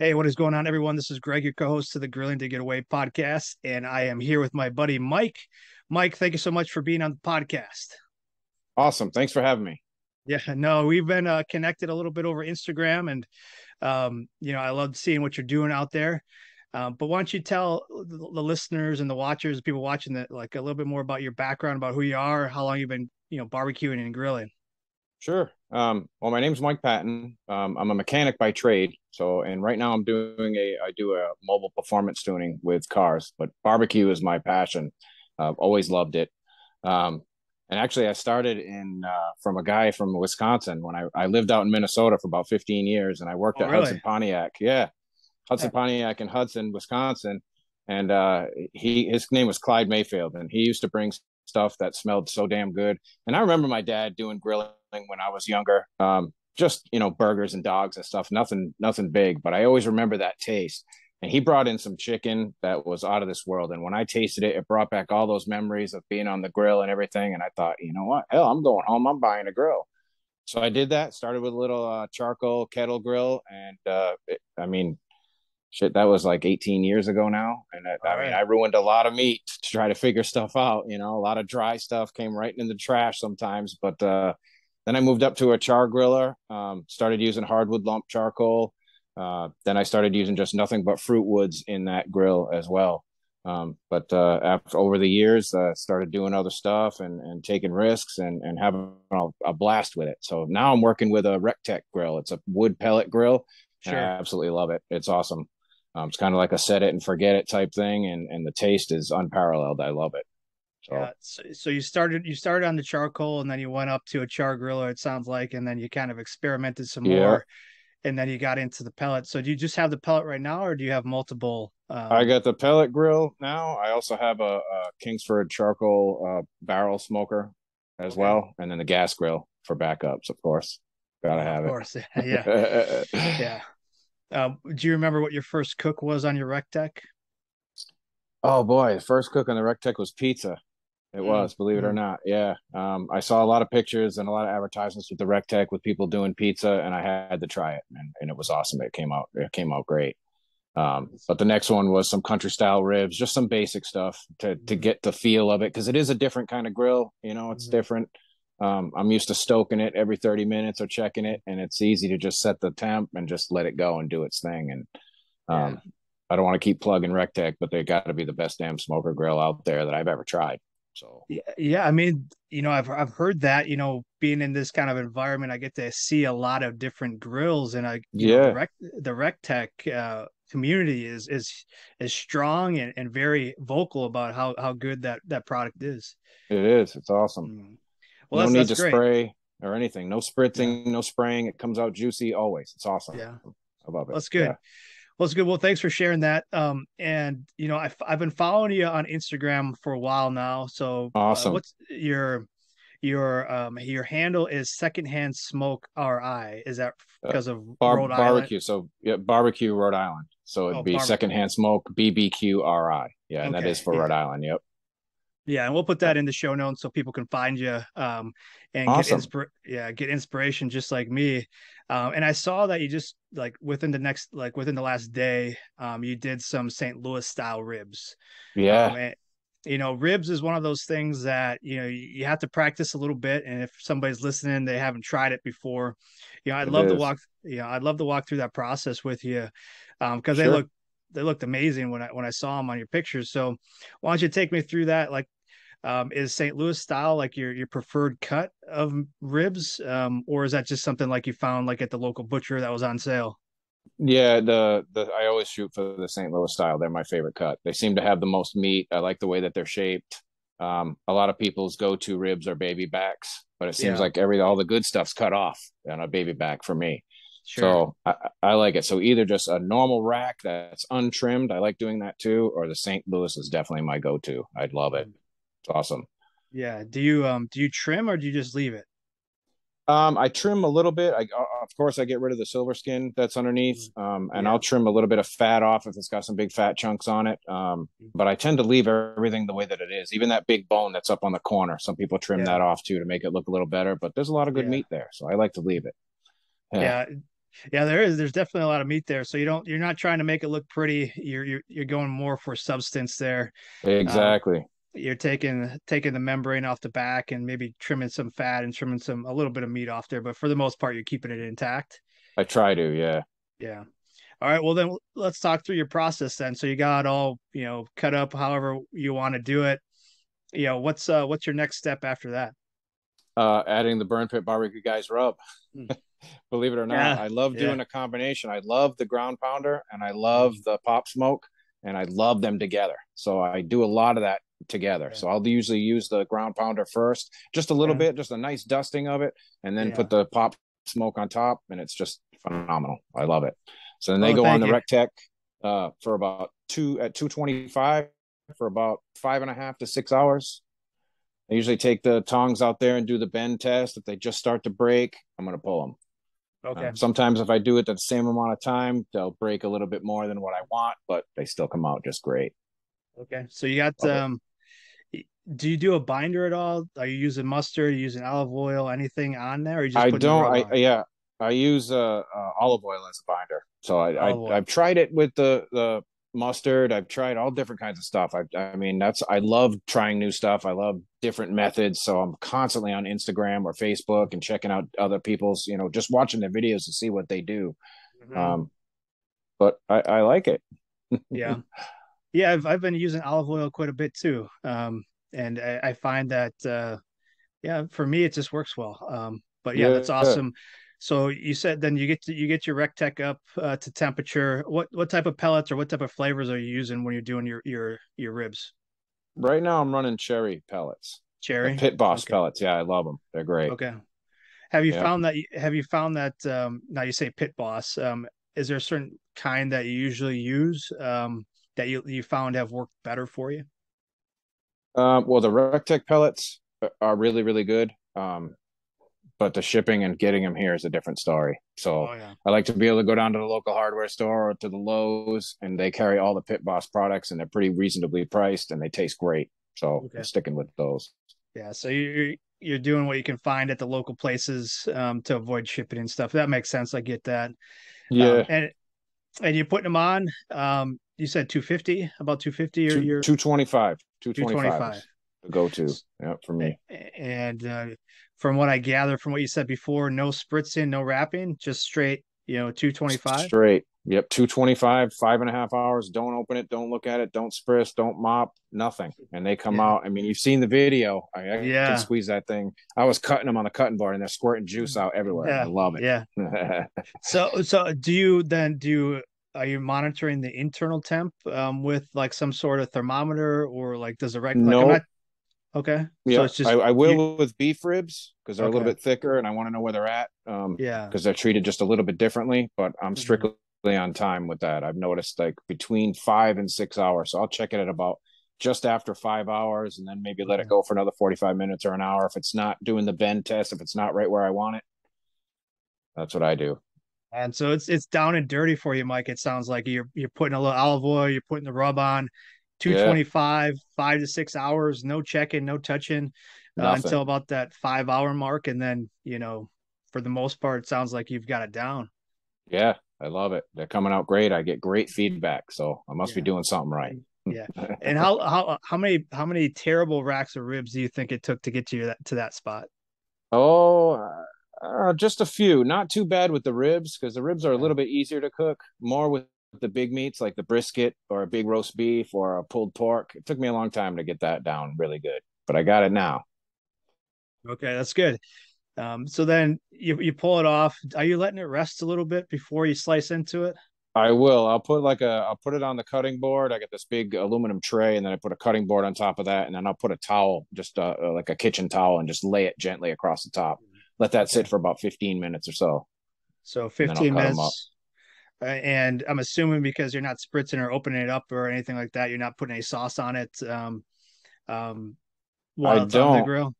Hey, what is going on, everyone? This is Greg, your co-host to the Grilling to Get Away podcast, and I am here with my buddy Mike. Mike, thank you so much for being on the podcast. Awesome. Thanks for having me. Yeah, no, we've been uh, connected a little bit over Instagram, and um, you know, I love seeing what you're doing out there. Um, but why don't you tell the, the listeners and the watchers, people watching that, like a little bit more about your background, about who you are, how long you've been, you know, barbecuing and grilling. Sure. Um, well, my name's Mike Patten. Um, I'm a mechanic by trade. So, and right now I'm doing a, I do a mobile performance tuning with cars, but barbecue is my passion. I've always loved it. Um, and actually I started in, uh, from a guy from Wisconsin when I, I lived out in Minnesota for about 15 years and I worked Oh, at really? Hudson Pontiac. Yeah. Hudson Pontiac in Hudson, Wisconsin. And, uh, he, his name was Clyde Mayfield and he used to bring stuff that smelled so damn good. And I remember my dad doing grilling when I was younger. Um, just you know, burgers and dogs and stuff. Nothing, nothing big, but I always remember that taste. And he brought in some chicken that was out of this world. And when I tasted it, it brought back all those memories of being on the grill and everything. And I thought, you know what? Hell, I'm going home. I'm buying a grill. So I did that. Started with a little uh, charcoal kettle grill, and uh, it, I mean, shit, that was like 18 years ago now. And I, I mean. I ruined a lot of meat to try to figure stuff out. You know, a lot of dry stuff came right in the trash sometimes. But uh, then I moved up to a char griller, um, started using hardwood lump charcoal. Uh, then I started using just nothing but fruit woods in that grill as well. Um, but uh, after over the years, uh, started doing other stuff and, and taking risks and, and having a, a blast with it. So now I'm working with a Rec Tec grill. It's a wood pellet grill, and I absolutely love it. It's awesome. Um, it's kind of like a set it and forget it type thing, and and the taste is unparalleled. I love it. So Yeah. So, so you started you started on the charcoal, and then you went up to a char griller. It sounds like, and then you kind of experimented some Yeah. more, and then you got into the pellet. So do you just have the pellet right now, or do you have multiple? Um, I got the pellet grill now. I also have a, a Kingsford charcoal uh, barrel smoker as Okay. well, and then the gas grill for backups, of course. Gotta have of it. course. yeah. yeah. Yeah. Um, do you remember what your first cook was on your Rec Tec? Oh boy, the first cook on the Rec Tec was pizza. It Mm, was, believe it or mm. not. Yeah. Um, I saw a lot of pictures and a lot of advertisements with the Rec Tec with people doing pizza, and I had to try it, and, and it was awesome. It came out, it came out great. Um, but the next one was some country style ribs, just some basic stuff to to Mhm. get the feel of it because it is a different kind of grill. You know, it's Mhm. different. Um, I'm used to stoking it every 30 minutes or checking it, and it's easy to just set the temp and just let it go and do its thing. And um, I don't want to keep plugging Rec Tec, but they got to be the best damn smoker grill out there that I've ever tried. So Yeah, yeah. I mean, you know, I've I've heard that, you know, being in this kind of environment, I get to see a lot of different grills, and I, know, Yeah. the rec the Rec Tec uh, community is is is strong and, and very vocal about how how good that that product is. it is. It's awesome. Mm. Well, no that's need that's to great. spray or anything. No spritzing, no spraying. It comes out juicy always. It's awesome. Yeah. I love it. That's good. Yeah. Well, it's good. Well, thanks for sharing that. Um, and you know, I've I've been following you on Instagram for a while now. So, uh, Awesome. what's your your um your handle is secondhand smoke RI. Is that Uh, because of Bar- Rhode Island? barbecue. So yeah, barbecue Rhode Island. So it'd Oh, be barbecue. secondhand smoke BBQ RI. Yeah, and that Okay, is for yeah. Rhode Island. Yep. Yeah, and we'll put that in the show notes so people can find you um and get Awesome. inspir yeah, get inspiration just like me. Um and I saw that you just like within the next like within the last day, um you did some St. Louis style ribs. Yeah. Um, and, you know, ribs is one of those things that you know you, have to practice a little bit, and if somebody's listening, they haven't tried it before, you know, I'd It love to walk, you know, I'd love to walk through that process with you, um, because they look they looked amazing when I when I saw them on your pictures. So, why don't you take me through that? Like, um, is St. Louis style like your your preferred cut of ribs, um, or is that just something like you found like at the local butcher that was on sale? Yeah, the the I always shoot for the St. Louis style. They're my favorite cut. They seem to have the most meat. I like the way that they're shaped. Um, a lot of people's go-to ribs are baby backs, but it seems Yeah. like every all the good stuff's cut off on a baby back for me. Sure. So I, I like it. So either just a normal rack that's untrimmed, I like doing that too, or the St. Louis is definitely my go-to. I'd love it. It's awesome. Yeah. Do you um do you trim or do you just leave it? Um, I trim a little bit. I, uh, of course, I get rid of the silver skin that's underneath, um, and Yeah. I'll trim a little bit of fat off if it's got some big fat chunks on it. Um, but I tend to leave everything the way that it is, even that big bone that's up on the corner. Some people trim Yeah. that off too to make it look a little better, but there's a lot of good Yeah. meat there, so I like to leave it. Yeah. Yeah, there is. There's definitely a lot of meat there. So you don't. You're not trying to make it look pretty. You're you're you're going more for substance there. Exactly. You're taking taking the membrane off the back and maybe trimming some fat and trimming some a little bit of meat off there, but for the most part, you're keeping it intact. I try to, yeah. Yeah. All right. Well, then let's talk through your process then. So you got all you know cut up however you want to do it. You know what's uh what's your next step after that? Uh, adding the burn pit barbecue guys rub. Mm. Believe it or not, yeah. I love doing yeah. a combination. I love the ground pounder and I love the pop smoke and I love them together. So I do a lot of that together. Yeah. So I'll usually use the ground pounder first, just a little yeah. bit, just a nice dusting of it, and then yeah. put the pop smoke on top, and it's just phenomenal. I love it. So then they oh, go on the Rec Tec uh, for about two at two twenty five for about five and a half to six hours. I usually take the tongs out there and do the bend test. If they just start to break, I'm going to pull them. Okay. Um, sometimes if I do it the same amount of time, they'll break a little bit more than what I want, but they still come out just great. Okay. So you got um do you do a binder at all? Are you using mustard? You using olive oil? Anything on there? I don't. I yeah. I use uh, uh, olive oil as a binder. So I, I have tried it with the the mustard. I've tried all different kinds of stuff. I I mean that's I love trying new stuff. I love different methods. So I'm constantly on Instagram or Facebook and checking out other people's. You know, just watching their videos to see what they do. Mm-hmm. Um, but I, I like it. yeah. Yeah, I've I've been using olive oil quite a bit too. Um, and I, I find that uh, yeah, for me it just works well. Um, but yeah, yeah that's awesome. Yeah. So you said then you get to, you get your Rec Tec up uh, to temperature. What what type of pellets or what type of flavors are you using when you're doing your your your ribs? Right now, I'm running cherry pellets. Cherry Pit Boss okay. pellets. Yeah, I love them. They're great. Okay. Have you found that? Have you found that? Um, now you say Pit Boss. Um, is there a certain kind that you usually use um, that you you found have worked better for you? Um, well, the Rec Tec pellets are really, really good. Um, but the shipping and getting them here is a different story. So oh, yeah. I like to be able to go down to the local hardware store or to the Lowe's, and they carry all the Pit Boss products, and they're pretty reasonably priced, and they taste great. So okay. I'm sticking with those. Yeah. So you're you're doing what you can find at the local places um, to avoid shipping and stuff. That makes sense. I get that. Yeah. Um, and and you're putting them on. Um, you said 250, about 250 or Two, 225. 225. The go to. Yeah, for me. And uh, from what I gather from what you said before, no spritzing, no wrapping, just straight, you know, 225. Straight. Yep, 225, five and a half hours. Don't open it, don't look at it, don't spritz, don't mop, nothing. And they come yeah. out. I mean, you've seen the video. I, I yeah. can squeeze that thing. I was cutting them on the cutting board and they're squirting juice out everywhere. Yeah. I love it. Yeah. so, so do you then do you are you monitoring the internal temp um, with like some sort of thermometer or like does it reg- no like, okay yeah so it's just, I, I, will you... with beef ribs because they're okay. a little bit thicker and i want to know where they're at um yeah because they're treated just a little bit differently but i'm mm-hmm. strictly mm-hmm. on time with that i've noticed like between five and six hours so i'll check it at about just after five hours and then maybe let it mm-hmm. go for another 45 minutes or an hour if it's not doing the bend test if it's not right where i want it that's what i do and so it's it's down and dirty for you, Mike. It sounds like you're you're putting a little olive oil, you're putting the rub on, two twenty five, yeah. five to six hours, no checking, no touching uh, until about that five hour mark, and then you know, for the most part, it sounds like you've got it down. Yeah, I love it. They're coming out great. I get great feedback, so I must yeah. be doing something right. yeah. And how how how many how many terrible racks of ribs do you think it took to get you that to that spot? Oh, uh, just a few, not too bad with the ribs because the ribs are a little bit easier to cook. More with the big meats like the brisket or a big roast beef or a pulled pork. It took me a long time to get that down really good, but I got it now. Okay, that's good. Um, so then you you pull it off. Are you letting it rest a little bit before you slice into it? I will. I'll put like a. I'll put it on the cutting board. I get this big aluminum tray, and then I put a cutting board on top of that, and then I'll put a towel, just uh, like a kitchen towel, and just lay it gently across the top let that sit for about 15 minutes or so. So 15 minutes. Uh, and I'm assuming because you're not spritzing or opening it up or anything like that, you're not putting any sauce on it. Um, um, while I it's don't. on the grill.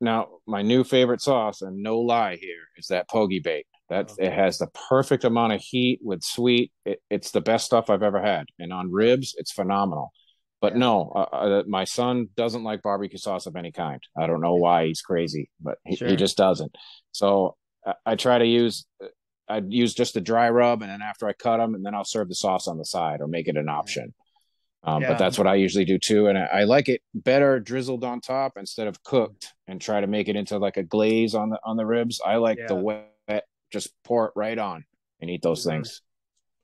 Now, my new favorite sauce, and no lie here, is that Pogie bait. That okay. it has the perfect amount of heat with sweet. It, it's the best stuff I've ever had, and on ribs, it's phenomenal. But yeah. no, uh, uh, my son doesn't like barbecue sauce of any kind. I don't know why he's crazy, but he, sure. he just doesn't. So I, I, try to use I'd use just the dry rub, and then after I cut them, and then I'll serve the sauce on the side or make it an option. Um, yeah. But that's what I usually do too, and I, I, like it better drizzled on top instead of cooked, and try to make it into like a glaze on the on the ribs. I like yeah. the wet, just pour it right on and eat those things.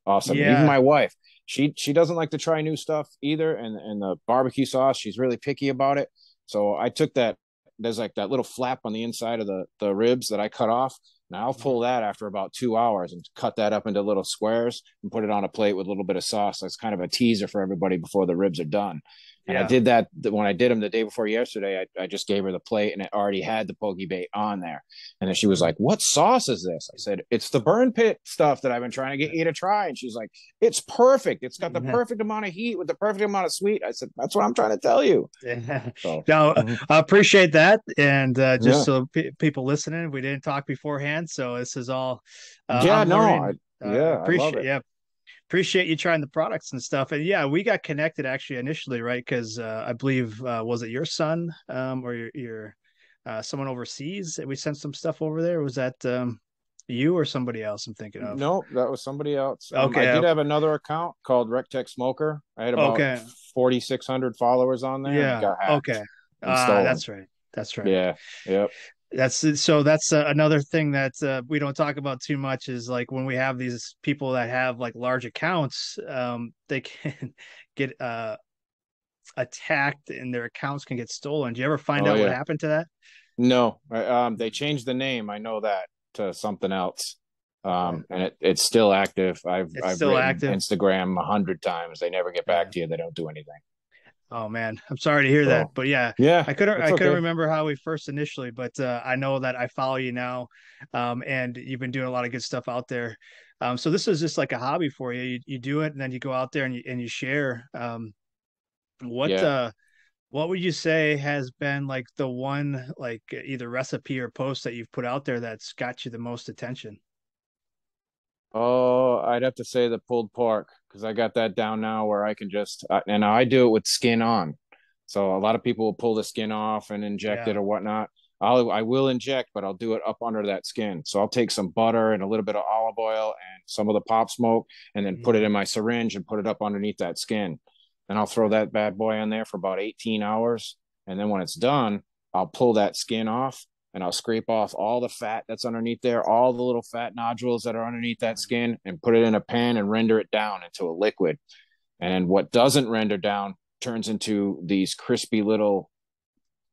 Awesome. Even my wife, she she doesn't like to try new stuff either, and and the barbecue sauce, she's really picky about it. So I took that. There's like that little flap on the inside of the the ribs that I cut off. Now I'll pull that after about two hours and cut that up into little squares and put it on a plate with a little bit of sauce. That's kind of a teaser for everybody before the ribs are done. And yeah. I did that when I did them the day before yesterday. I, I just gave her the plate and it already had the pogie bait on there. And then she was like, What sauce is this? I said, It's the burn pit stuff that I've been trying to get you to try. And she's like, It's perfect. It's got the perfect amount of heat with the perfect amount of sweet. I said, That's what I'm trying to tell you. Yeah. So, no, mm-hmm. I appreciate that. And uh, just so p- people listening, we didn't talk beforehand. So this is all. Uh, yeah, I'm no. I, uh, yeah, appreciate, yeah, appreciate you trying the products and stuff. And yeah, we got connected actually initially, right? Because uh, I believe uh, was it your son um, or your, your uh, someone overseas? That we sent some stuff over there. Was that um, you or somebody else? I'm thinking of. No, that was somebody else. Um, okay, I did have another account called Rectech Smoker. I had about okay. 4,600 followers on there. Yeah. Okay. Uh, that's right. That's right. Yeah. Yep that's so that's uh, another thing that uh, we don't talk about too much is like when we have these people that have like large accounts um, they can get uh, attacked and their accounts can get stolen. Do you ever find oh, out yeah. what happened to that? No um, they changed the name i know that to something else. Um, and it, it's still active. I've it's i've still active? Instagram a hundred times. They never get back yeah. to you they don't do anything Oh man, I'm sorry to hear that, but yeah, yeah, I couldn't, I couldn't remember how we first initially, but uh, I know that I follow you now, um, and you've been doing a lot of good stuff out there. Um, so this is just like a hobby for you. You, you do it, and then you go out there and you and you share. Um, what yeah. uh, what would you say has been like the one like either recipe or post that you've put out there that's got you the most attention? Oh, I'd have to say the pulled pork because I got that down now where I can just uh, and I do it with skin on. So a lot of people will pull the skin off and inject yeah. it or whatnot. I'll I will inject, but I'll do it up under that skin. So I'll take some butter and a little bit of olive oil and some of the pop smoke, and then mm-hmm. put it in my syringe and put it up underneath that skin. And I'll throw that bad boy on there for about 18 hours. And then when it's done, I'll pull that skin off and I'll scrape off all the fat that's underneath there, all the little fat nodules that are underneath that skin, and put it in a pan and render it down into a liquid. And what doesn't render down turns into these crispy little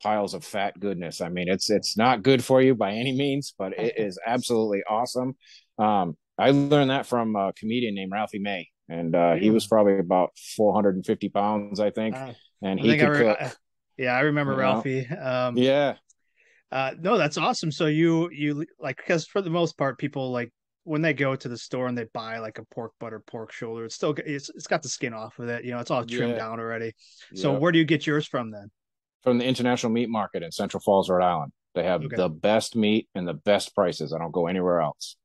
piles of fat goodness. I mean, it's it's not good for you by any means, but it is absolutely awesome. Um, I learned that from a comedian named Ralphie May, and uh, he was probably about 450 pounds, I think, and he could re- cook. Yeah, I remember Ralphie. Um, yeah, uh, no, that's awesome. So you you like because for the most part, people like when they go to the store and they buy like a pork butter pork shoulder, it's still it's it's got the skin off of it. You know, it's all trimmed yeah. down already. So where do you get yours from then? From the International Meat Market in Central Falls, Rhode Island. They have okay. the best meat and the best prices. I don't go anywhere else.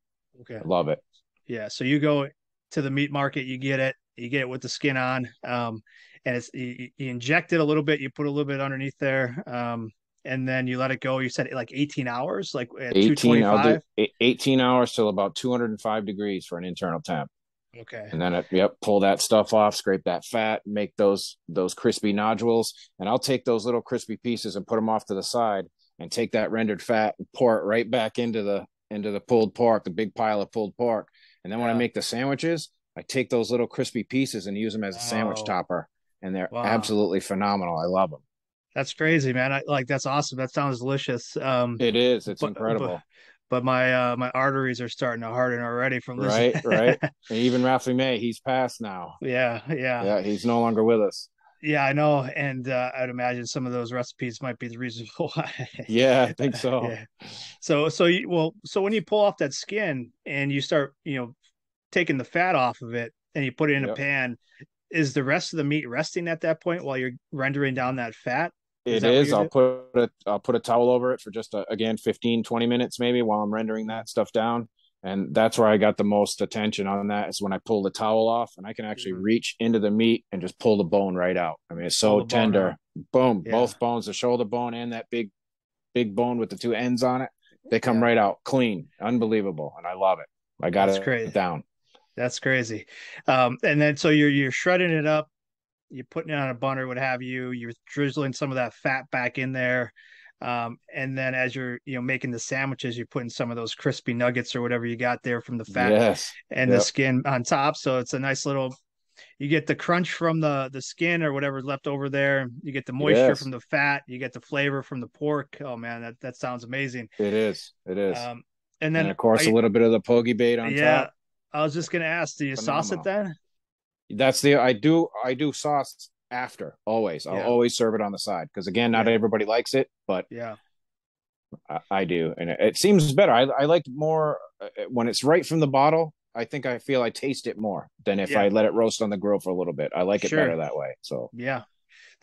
Okay, I love it. Yeah, so you go to the meat market, you get it, you get it with the skin on, um, and it's you, you inject it a little bit, you put a little bit underneath there. Um, and then you let it go. You said like 18 hours, like 18, I'll do 18 hours till about 205 degrees for an internal temp. Okay. And then, it, yep, pull that stuff off, scrape that fat, make those those crispy nodules, and I'll take those little crispy pieces and put them off to the side, and take that rendered fat and pour it right back into the into the pulled pork, the big pile of pulled pork. And then when. I make the sandwiches, I take those little crispy pieces and use them as a sandwich oh. topper, and they're wow. absolutely phenomenal. I love them. That's crazy, man. I like that's awesome. That sounds delicious. Um it is. It's but, incredible. But, but, my uh my arteries are starting to harden already from this. Right, right. And even Ralphie May, he's passed now. Yeah, yeah. Yeah, he's no longer with us. Yeah, I know, and uh, I'd imagine some of those recipes might be the reason why. yeah, I think so. yeah. So, so you well, so when you pull off that skin and you start, you know, taking the fat off of it and you put it in yep. a pan, is the rest of the meat resting at that point while you're rendering down that fat, it is. I'll put a I'll put a towel over it for just a, again 15 20 minutes maybe while I'm rendering that stuff down. And that's where I got the most attention on that is when I pull the towel off and I can actually mm-hmm. reach into the meat and just pull the bone right out. I mean, it's so tender. Boom, yeah. both bones, the shoulder bone and that big big bone with the two ends on it, they come yeah. right out clean. Unbelievable. And I love it. I got That's it crazy. down. That's crazy. Um, and then so you're you're shredding it up, you're putting it on a bunner, what have you. You're drizzling some of that fat back in there. Um, and then as you're you know making the sandwiches, you're putting some of those crispy nuggets or whatever you got there from the fat yes. and yep. the skin on top. So it's a nice little you get the crunch from the the skin or whatever's left over there. You get the moisture yes. from the fat. You get the flavor from the pork. Oh man, that that sounds amazing. It is. It is. Um, and then and of course a little bit of the pogie bait on yeah, top. I was just gonna ask, do you Phenomenal. sauce it then? That's the I do I do sauce after always. I'll yeah. always serve it on the side because again, not yeah. everybody likes it, but yeah, I, I do, and it, it, seems better. I I like more uh, when it's right from the bottle. I think I feel I taste it more than if yeah. I let it roast on the grill for a little bit. I like it sure. better that way. So yeah,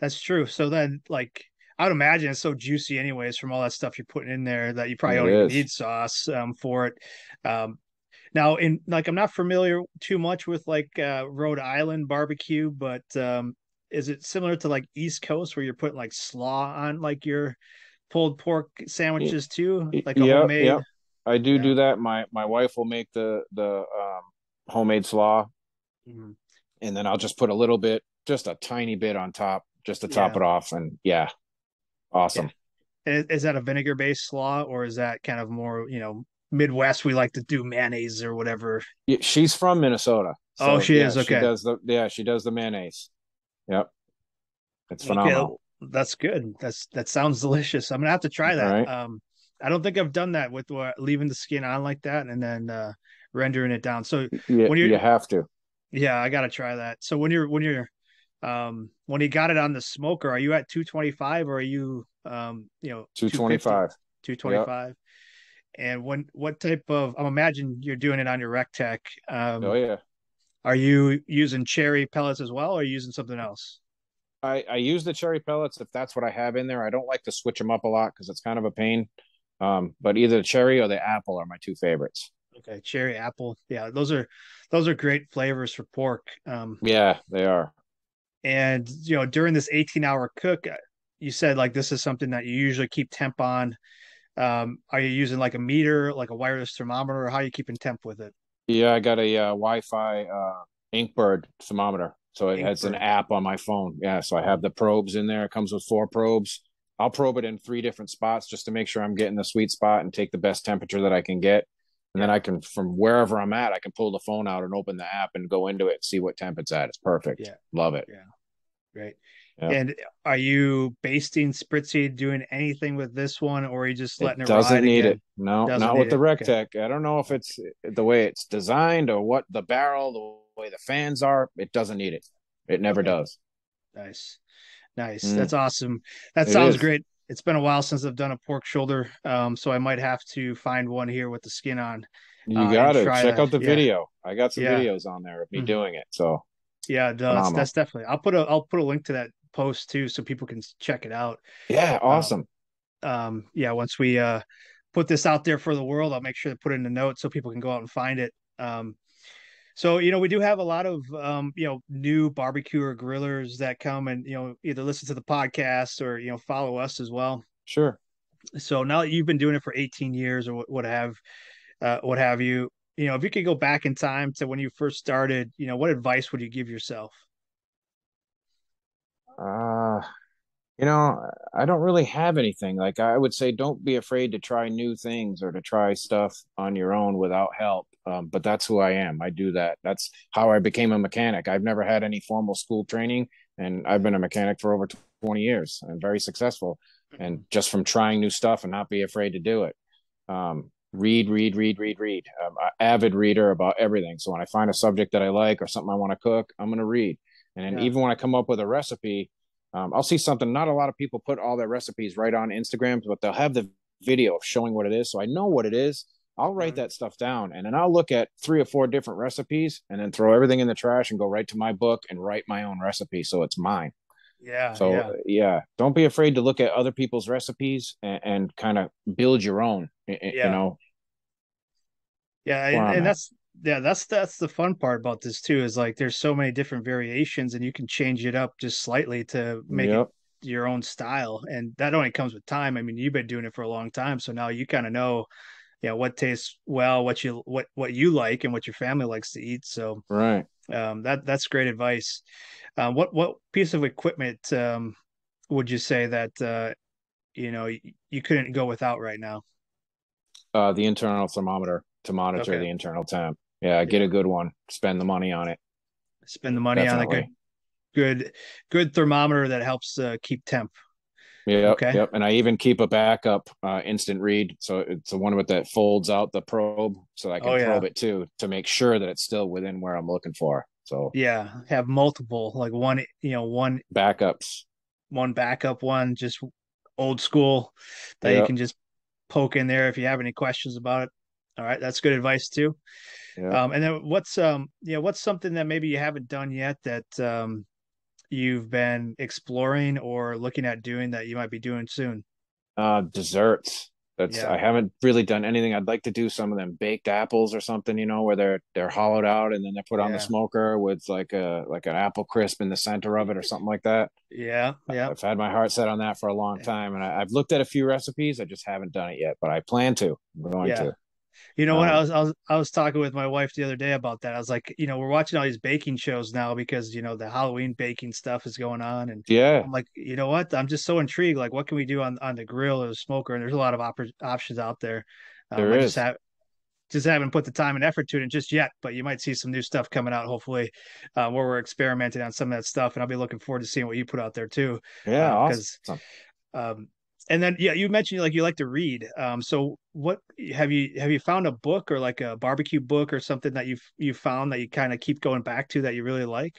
that's true. So then, like, I would imagine it's so juicy, anyways, from all that stuff you're putting in there that you probably it don't need sauce um, for it. Um, now, in like, I'm not familiar too much with like uh, Rhode Island barbecue, but um, is it similar to like East Coast where you're putting like slaw on like your pulled pork sandwiches too, like a yep, homemade? Yep. I do yeah. do that. My my wife will make the the um, homemade slaw, mm-hmm. and then I'll just put a little bit, just a tiny bit on top, just to top yeah. it off, and yeah, awesome. Yeah. Is that a vinegar based slaw, or is that kind of more you know Midwest? We like to do mayonnaise or whatever. she's from Minnesota. Oh, so, oh, she is okay. She does the yeah, she does the mayonnaise. Yep, it's phenomenal. Okay. That's good. That's that sounds delicious. I'm gonna have to try that. Right. Um, I don't think I've done that with uh, leaving the skin on like that and then uh, rendering it down. So yeah, when you have to. Yeah, I got to try that. So when you're when you're um when you got it on the smoker, are you at 225 or are you um you know 225? 225. Yep. And when what type of I'm imagine you're doing it on your Rec Tec. Um, oh yeah. Are you using cherry pellets as well, or are you using something else? I, I use the cherry pellets if that's what I have in there. I don't like to switch them up a lot because it's kind of a pain. Um, but either the cherry or the apple are my two favorites. Okay, cherry apple. Yeah, those are those are great flavors for pork. Um, yeah, they are. And you know, during this 18 hour cook, uh, you said like this is something that you usually keep temp on. Um, are you using like a meter, like a wireless thermometer, or how are you keeping temp with it? Yeah, I got a uh, Wi-Fi uh, Inkbird thermometer, so it Inkbird. has an app on my phone. Yeah, so I have the probes in there. It comes with four probes. I'll probe it in three different spots just to make sure I'm getting the sweet spot and take the best temperature that I can get. And then I can, from wherever I'm at, I can pull the phone out and open the app and go into it and see what temp it's at. It's perfect. Yeah. Love it. Yeah. Great. And are you basting Spritzy doing anything with this one, or are you just letting it, it doesn't need again? it? No, doesn't not with the Rec Tec. Okay. I don't know if it's the way it's designed or what the barrel, the way the fans are. It doesn't need it. It never okay. does. Nice. Nice. Mm. That's awesome. That it sounds is. great. It's been a while since I've done a pork shoulder, um, so I might have to find one here with the skin on. You uh, got to check that. out the yeah. video. I got some yeah. videos on there of me mm-hmm. doing it. So yeah, it does. That's definitely. I'll put a I'll put a link to that post too, so people can check it out. Yeah, um, awesome. Um, um yeah, once we uh put this out there for the world, I'll make sure to put in the notes so people can go out and find it. Um, so you know, we do have a lot of um, you know new barbecue or grillers that come and you know either listen to the podcast or you know follow us as well. Sure. So now that you've been doing it for 18 years or what, what have uh, what have you, you know, if you could go back in time to when you first started, you know, what advice would you give yourself? Uh you know, I don't really have anything. Like I would say, don't be afraid to try new things or to try stuff on your own without help. Um, but that's who I am. I do that. That's how I became a mechanic. I've never had any formal school training, and I've been a mechanic for over 20 years and very successful. And just from trying new stuff and not be afraid to do it. Um, read, read, read, read, read. I'm an avid reader about everything. So when I find a subject that I like or something I want to cook, I'm going to read. And then yeah. even when I come up with a recipe, um, I'll see something. Not a lot of people put all their recipes right on Instagram, but they'll have the video showing what it is. So I know what it is. I'll write that stuff down and then I'll look at three or four different recipes and then throw everything in the trash and go right to my book and write my own recipe. So it's mine. Yeah. So yeah, yeah don't be afraid to look at other people's recipes and, and kind of build your own, yeah. you know? Yeah. And, and that's, yeah that's that's the fun part about this too is like there's so many different variations and you can change it up just slightly to make yep. it your own style and that only comes with time i mean you've been doing it for a long time so now you kind of know you know what tastes well, what you what what you like, and what your family likes to eat. So right, um, that that's great advice. Uh, what what piece of equipment um, would you say that uh, you know you, you couldn't go without right now? Uh, the internal thermometer to monitor okay. the internal temp. Yeah, get a good one. Spend the money on it. Spend the money Definitely. on a good, good, good thermometer that helps uh, keep temp. Yeah. Okay. Yep. And I even keep a backup uh, instant read. So it's the one with that folds out the probe so I can oh, yeah. probe it too to make sure that it's still within where I'm looking for. So yeah, have multiple like one, you know, one backups, one backup one, just old school that yep. you can just poke in there if you have any questions about it. All right, that's good advice too. Yeah. Um, and then what's um, know, what's something that maybe you haven't done yet that um, you've been exploring or looking at doing that you might be doing soon? Uh, desserts. That's yeah. I haven't really done anything. I'd like to do some of them baked apples or something, you know, where they're they're hollowed out and then they're put yeah. on the smoker with like a like an apple crisp in the center of it or something like that. Yeah, yeah. I've had my heart set on that for a long time, and I, have looked at a few recipes. I just haven't done it yet, but I plan to. I'm going to. You know um, what? I was, I was I was talking with my wife the other day about that. I was like, you know, we're watching all these baking shows now because you know the Halloween baking stuff is going on, and yeah, I'm like, you know what? I'm just so intrigued. Like, what can we do on on the grill or the smoker? And there's a lot of op- options out there. Um, there is. Just, have, just haven't put the time and effort to it just yet, but you might see some new stuff coming out. Hopefully, uh, where we're experimenting on some of that stuff, and I'll be looking forward to seeing what you put out there too. Yeah, because. Uh, awesome. Um, and then yeah you mentioned like you like to read um so what have you have you found a book or like a barbecue book or something that you've you found that you kind of keep going back to that you really like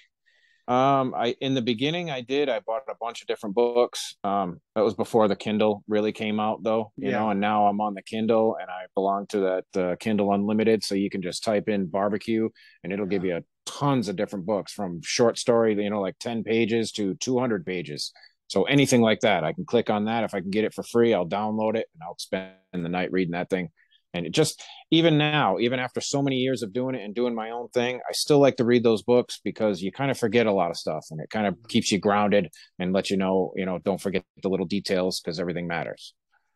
um i in the beginning i did i bought a bunch of different books um that was before the kindle really came out though you yeah. know and now i'm on the kindle and i belong to that uh, kindle unlimited so you can just type in barbecue and it'll yeah. give you a tons of different books from short story you know like 10 pages to 200 pages so anything like that, I can click on that. If I can get it for free, I'll download it and I'll spend the night reading that thing. And it just even now, even after so many years of doing it and doing my own thing, I still like to read those books because you kind of forget a lot of stuff and it kind of mm-hmm. keeps you grounded and let you know, you know, don't forget the little details because everything matters.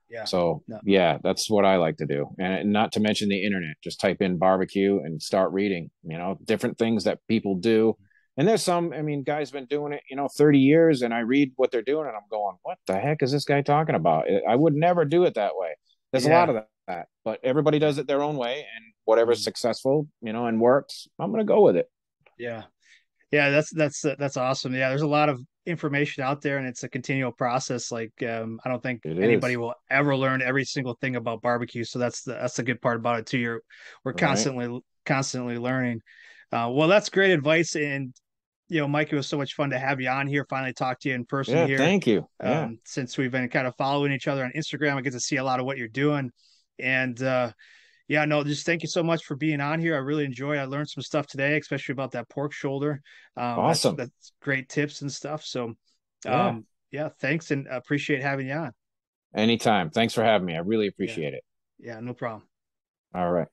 Yeah. So no. yeah, that's what I like to do. And not to mention the internet. Just type in barbecue and start reading, you know, different things that people do and there's some, I mean, guys have been doing it, you know, 30 years, and I read what they're doing, and I'm going, what the heck is this guy talking about? I would never do it that way. There's yeah. a lot of that, but everybody does it their own way, and whatever's mm. successful, you know, and works, I'm gonna go with it. Yeah, yeah, that's that's that's awesome. Yeah, there's a lot of information out there, and it's a continual process. Like, um, I don't think it anybody is. will ever learn every single thing about barbecue. So that's the that's the good part about it too. You're we're constantly right. constantly learning. Uh, well, that's great advice, and you know, Mike, it was so much fun to have you on here. Finally, talk to you in person yeah, here. Thank you. Yeah. Um, since we've been kind of following each other on Instagram, I get to see a lot of what you're doing, and uh, yeah, no, just thank you so much for being on here. I really enjoy. I learned some stuff today, especially about that pork shoulder. Um, awesome. That's, that's, great tips and stuff. So, yeah. Um, yeah, thanks and appreciate having you on. Anytime. Thanks for having me. I really appreciate yeah. it. Yeah, no problem. All right.